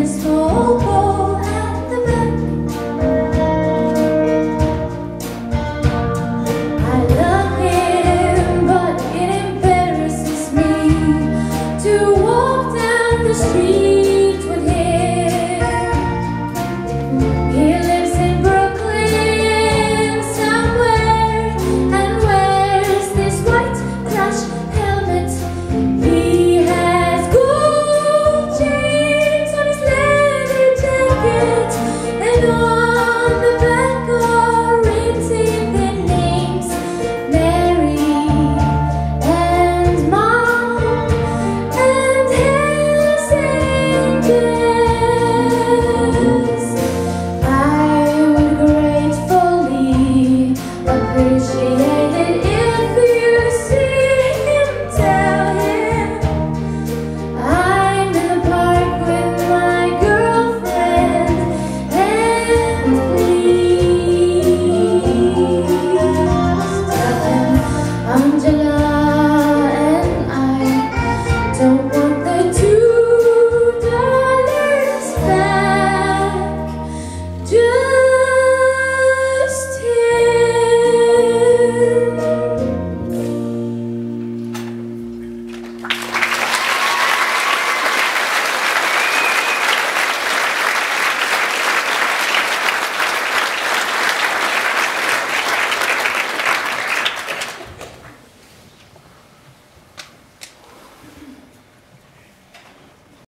It's true.